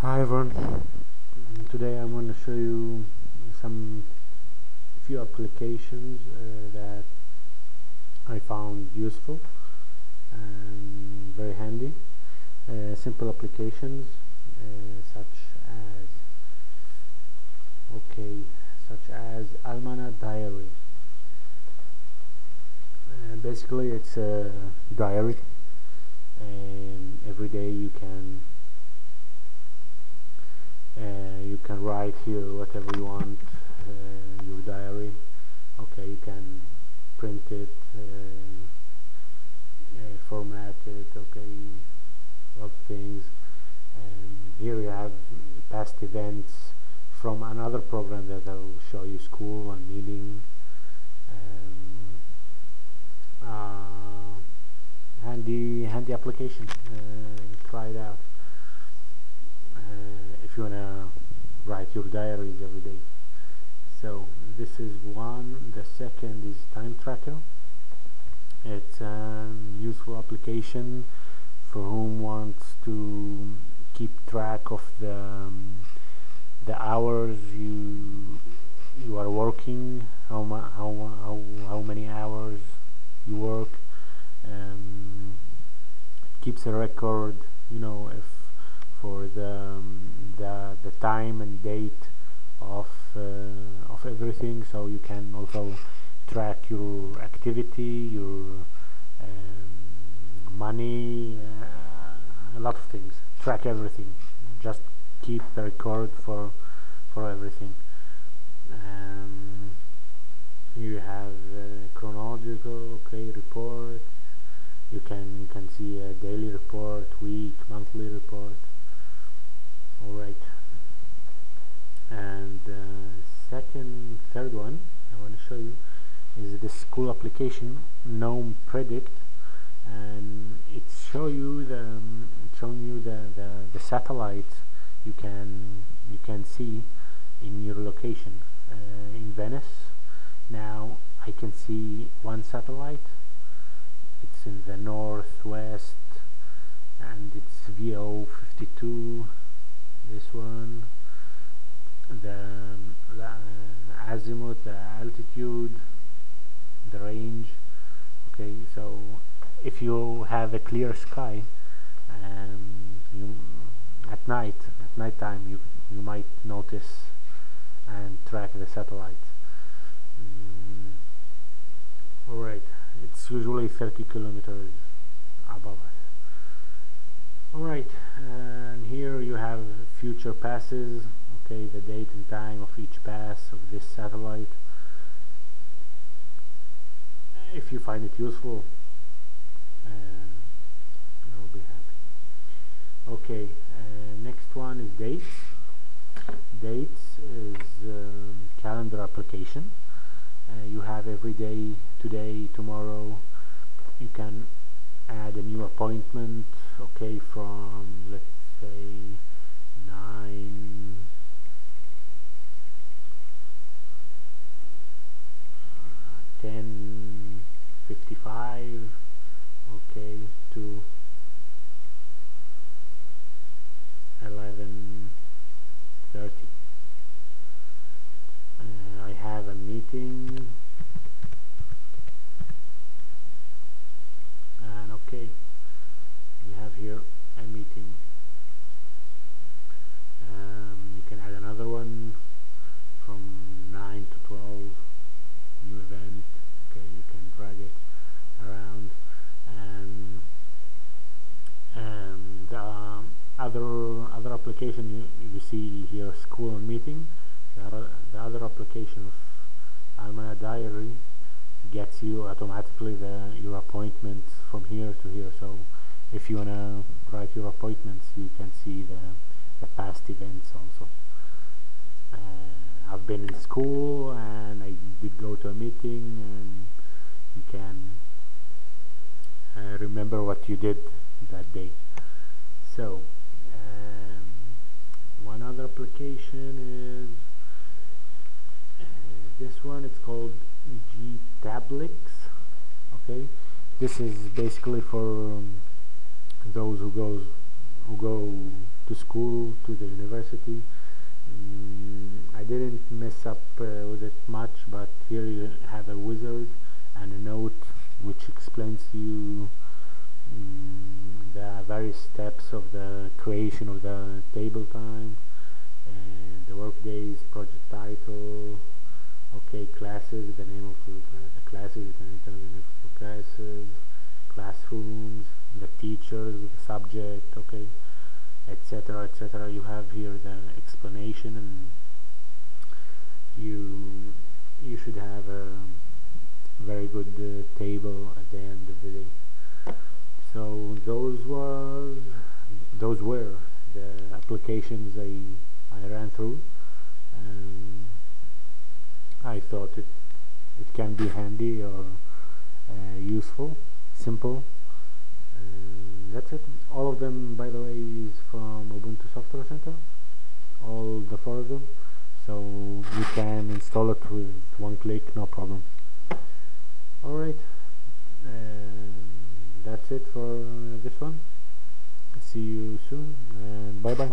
Hi everyone. Mm, Today I'm going to show you some few applications uh, that I found useful and very handy. Uh, simple applications uh, such as okay, such as Almanah Diary. Uh, basically, it's a diary. and every day you can uh, you can write here whatever you want uh, your diary. Okay you can print it uh, uh, format it okay of things. And here you have past events from another program that I'll show you school and meeting um, uh, handy handy application uh, try it out uh, if you wanna write your diaries every day. So this is one. The second is time tracker. It's a useful application for whom wants to keep track of the um, the hours you you are working, how how how how many hours you work. Um, keeps a record, you know, if for the um, the the time and date of uh, of everything so you can also track your activity your um, money uh, a lot of things. Track everything. Just keep a record for for everything. Um, you have uh, chronological okay report. You can you can see a daily report week monthly report all right and uh, second third one I want to show you school application Gnome Predict and it's show you the um, showing you the, the the satellites you can you can see in your location. Uh, in Venice now I can see one satellite. It's in the northwest and it's VO 52 this one. The, the azimuth the altitude the range. Okay so if you have a clear sky um, you at night at night time you you might notice and track the satellite mm, all right it's usually 30 kilometers above us. Alright, and here you have future passes, okay, the date and time of each pass of this satellite. If you find it useful, uh, I'll be happy. Okay, uh, next one is dates. Dates is um, calendar application. Uh, you have every day, today, tomorrow. You can add a new appointment okay from let's say 9 10 55 okay to 11 30 uh, I have a meeting and okay. We have here a meeting. Um, you can add another one from 9 to 12 new event. Okay you can drag it around. And and um, other other application you, you see here school meeting. The other, the other application of Almanah Diary gets you automatically the your appointments from here to here. So if you wanna write your appointments you can see the, the past events also. Uh, I've been in school and I did go to a meeting and you can uh, remember what you did that day. So um, one other application is uh, this one it's called Gtablix okay? This is basically for um, those who goes who go to school to the university. Mm, I didn't mess up uh, with it much but here you have a wizard and a note which explains to you mm, the various steps of the creation of the table time and the work days project title okay classes the name of the, the classes you can enter the name of the classes classrooms the teachers the subject okay etc you have here the explanation and you you should have a very good uh, table at the end of the day. So those was those were the applications I I ran through and I thought it it can be handy or uh, useful simple. And that's it. All of them by the way is from software center all the four of them. So you can install it with one click no problem. Alright and that's it for this one. See you soon and bye bye